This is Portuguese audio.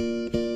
Música